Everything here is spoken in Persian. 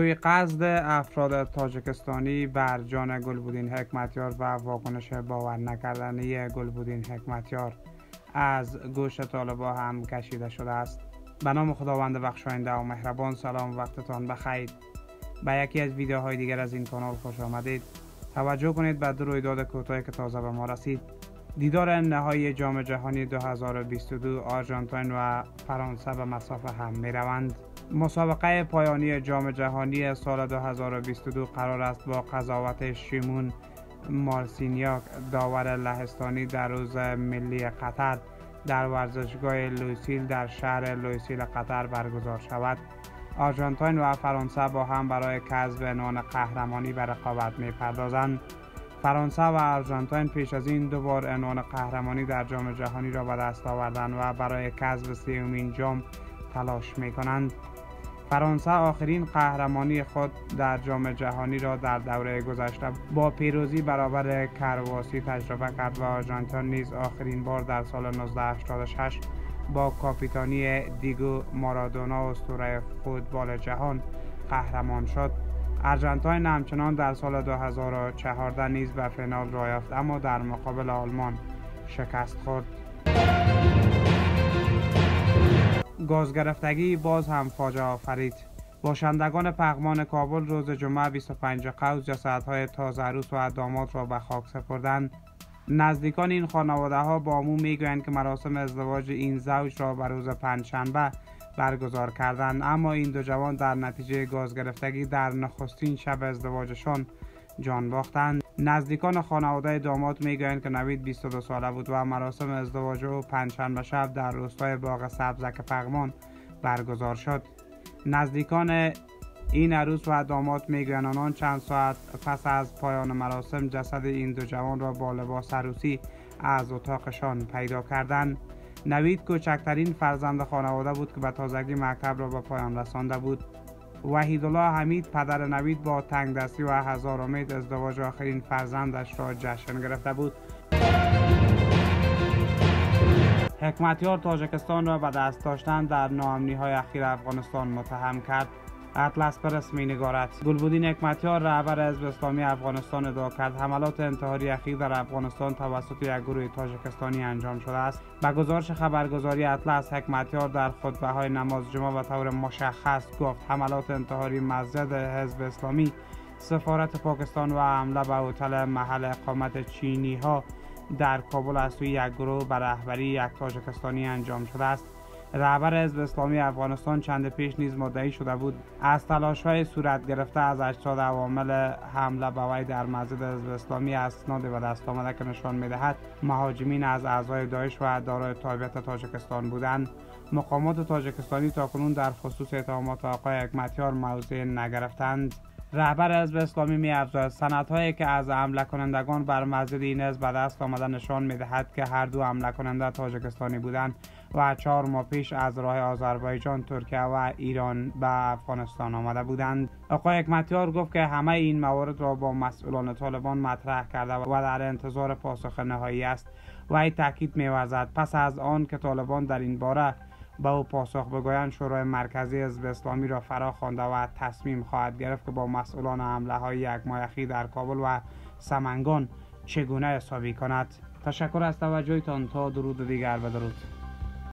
سوی قصد افراد تاجکستانی بر جان گلبودین حکمتیار و واکنش باور نکردنی گلبودین حکمتیار از گوش طالبا هم کشیده شده است. به نام خداوند بخشاینده و مهربان سلام وقتتان بخیر. به یکی از ویدیوهای دیگر از این کانال خوش آمدید. توجه کنید به دو رویداد کوتاهی که تازه به ما رسید. دیدار نهایی جام جهانی 2022 آرژانتین و فرانسه به مسافه هم می روند. مسابقه پایانی جام جهانی سال 2022 قرار است با قضاوت شیمون مارسینیاک داور لهستانی در روز ملی قطر در ورزشگاه لویسیل در شهر لویسیل قطر برگزار شود. آرژانتین و فرانسه با هم برای کسب عنوان قهرمانی به رقابت می پردازند. فرانسه و آرژانتین پیش از این دو بار عنوان قهرمانی در جام جهانی را به دست آوردند و برای کسب سومین جام تلاش می کنند. فرانسه آخرین قهرمانی خود در جام جهانی را در دوره گذشته با پیروزی برابر کرواسی تجربه کرد و آرژانتین نیز آخرین بار در سال 1986 با کاپیتانی دیگو مارادونا اسطوره فوتبال جهان قهرمان شد ارجنتاین همچنان در سال 2014 نیز به فینال راه یافت اما در مقابل آلمان شکست خورد. گاز گرفتگی باز هم فاجعه آفرید. باشندگان پغمان کابل روز جمعه 25 قوز جسدهای تازه عروس و داماد را به خاک سپردند. نزدیکان این خانواده ها با امو می‌گویند که مراسم ازدواج این زوج را به روز پنجشنبه برگزار کردند. اما این دو جوان در نتیجه گاز گرفتگی در نخستین شب ازدواجشان جان باختند. نزدیکان خانواده داماد می‌گویند که نوید 22 ساله بود و مراسم ازدواج او پنجشنبه شب در روستای باغ سبزک پغمان برگزار شد. نزدیکان این عروس و داماد می‌گویند آنان چند ساعت پس از پایان مراسم جسد این دو جوان را با لباس عروسی از اتاقشان پیدا کردند. نوید کوچکترین فرزند خانواده بود که به تازگی مکتب را به پایان رسانده بود. وحیدالله حمید پدر نوید با تنگ دستی و هزار امید ازدواج آخرین فرزندش را جشن گرفته بود. حکمتیار تاجکستان را به دست داشتن در ناامنی های اخیر افغانستان متهم کرد. اطلس به رسمی نگارت گلبودین حکمتیار رهبر حزب اسلامی افغانستان ادعا کرد حملات انتحاری اخیر در افغانستان توسط یک گروه تاجکستانی انجام شده است. به گزارش خبرگزاری اطلس حکمتیار در خطبه های نماز جمعه به طور مشخص گفت حملات انتحاری مسجد حزب اسلامی سفارت پاکستان و حمله به هتل محل اقامت چینی ها در کابل از سوی یک گروه به رهبری یک تاجکستانی انجام شده است. رهبر حزب اسلامی افغانستان چند پیش نیز مدعی شده بود. از تلاش های صورت گرفته از اجساد عوامل حمله به وی در مسجد حزب اسلامی اسناد به دست آمده که نشان می‌دهد مهاجمین از اعضای داعش و دارای تابعیت تاجکستان بودند. مقامات تاجکستانی تاکنون در خصوص اتهامات آقای حکمتیار موضع نگرفتند. رهبر حزب اسلامی می افزاید. سندهایی که از حمله کنندگان بر مسجد این حزب به دست آمده نشان می‌دهد که هر دو حمله کننده تاجکستانی بودند و چهار ماه پیش از راه آذربایجان ترکیه و ایران به افغانستان آمده بودند. آقای حکمتیار گفت که همه این موارد را با مسئولان طالبان مطرح کرده و در انتظار پاسخ نهایی است و این تاکید میورزد. پس از آن که طالبان در این باره به او پاسخ بگویند شورای مرکزی حزب اسلامی را فرا خوانده و تصمیم خواهد گرفت که با مسئولان حمله های یک ماه در کابل و سمنگان چگونه حسابی کند. تشکر از توجهتان. تا درود دیگر. بدرود.